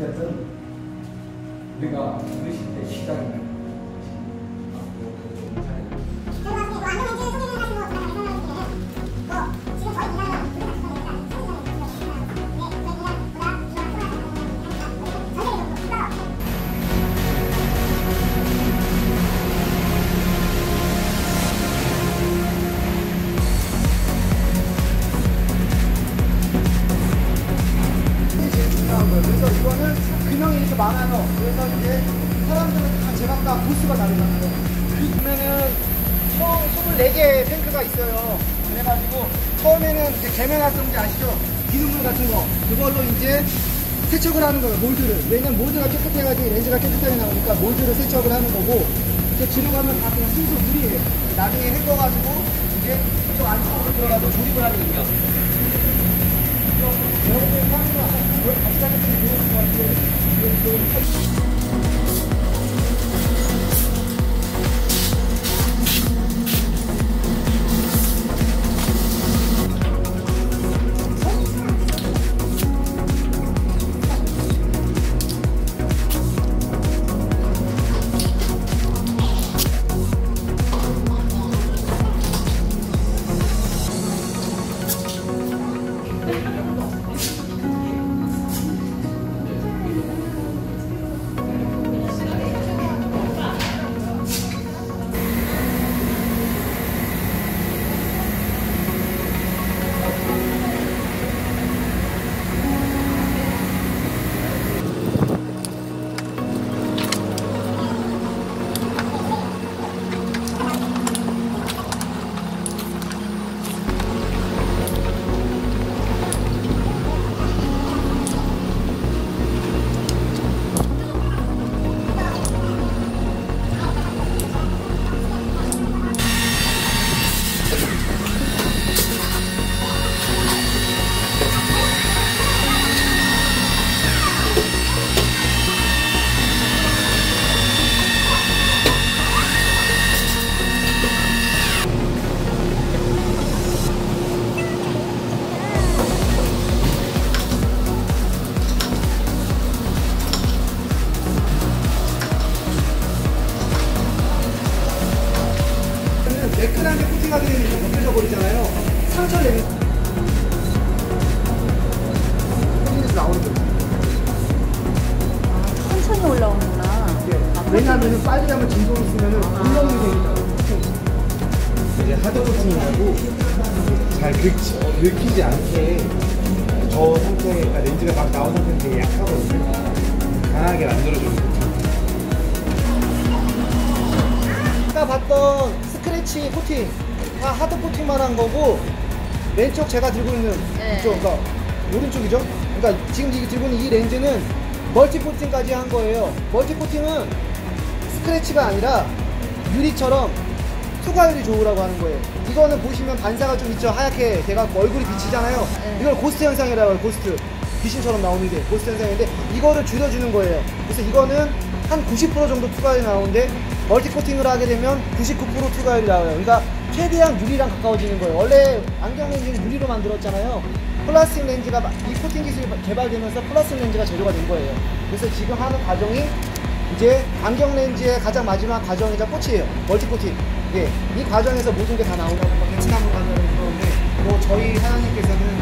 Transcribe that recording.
어쨌든 우리가 그리실 때 시작입니다. 사람들은 다 제각각 보수가 다르잖아요. 이 보면은 총 24개의 탱크가 있어요. 그래가지고 처음에는 이제 개면화성지 아시죠? 기둥물 같은 거 그걸로 이제 세척을 하는 거예요. 몰드를. 왜냐면 몰드가 깨끗해가지고 렌즈가 깨끗하게 나오니까 몰드를 세척을 하는 거고 이제 뒤로 가면 다 그냥 순수 물이에요. 나중에 헹궈가지고 이제 좀 안쪽으로 들어가서 조립을 하거든요. 여러분들 카메라 같이 다니면 좋을 것 같아요. 코팅에서 나오는 거죠. 천천히 올라오는구나. 왜냐하면 빨리 하면 진동이 있으면 울렁이 되니까. 이제 하드 코팅이라고 잘 긁지, 긁히지 않게 저 상태에 그러니까 렌즈가 막 나온 상태는 되게 약하거든요. 강하게 만들어주는 거죠. 아까 봤던 스크래치 코팅 다 하드 코팅만 한 거고 왼쪽 제가 들고 있는 네. 이쪽 그러니까 오른쪽이죠. 그러니까 지금 이 들고 있는 이 렌즈는 멀티 코팅까지 한 거예요. 멀티 코팅은 스크래치가 아니라 유리처럼 투과율이 좋으라고 하는 거예요. 이거는 보시면 반사가 좀 있죠. 하얗게 걔가 얼굴이 비치잖아요. 네. 이걸 고스트 현상이라고 해요. 고스트. 귀신처럼 나오는 게 고스트 현상인데 이거를 줄여주는 거예요. 그래서 이거는 한 90% 정도 투과율이 나오는데 멀티 코팅을 하게 되면 99% 투과율이 나와요. 그러니까 최대한 유리랑 가까워지는 거예요. 원래 안경 렌즈는 유리로 만들었잖아요. 플라스틱 렌즈가 마- 이 코팅 기술이 개발되면서 플라스틱 렌즈가 제조가 된 거예요. 그래서 지금 하는 과정이 이제 안경 렌즈의 가장 마지막 과정이자 꽃이에요. 멀티 코팅. 예, 이 과정에서 모든 게 다 나오다고 막 베트남으로 간다는 그러는데 뭐 저희 사장님께서는